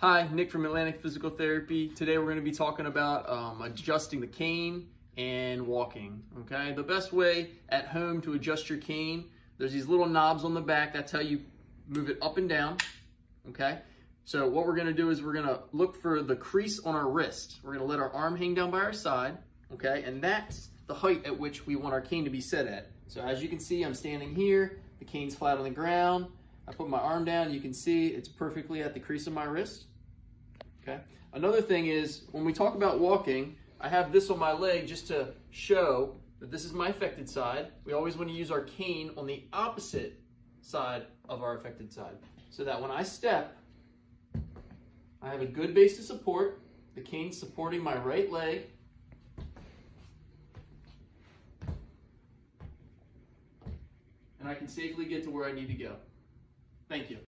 Hi, Nick from Atlantic Physical Therapy. Today we're going to be talking about um, adjusting the cane and walking, okay? The best way at home to adjust your cane, there's these little knobs on the back. That's how you move it up and down, okay? So what we're going to do is we're going to look for the crease on our wrist. We're going to let our arm hang down by our side, okay? And that's the height at which we want our cane to be set at. So as you can see, I'm standing here. The cane's flat on the ground. I put my arm down, you can see it's perfectly at the crease of my wrist. Okay. Another thing is when we talk about walking, I have this on my leg just to show that this is my affected side. We always want to use our cane on the opposite side of our affected side so that when I step, I have a good base to support. The cane supporting my right leg. And I can safely get to where I need to go. Thank you.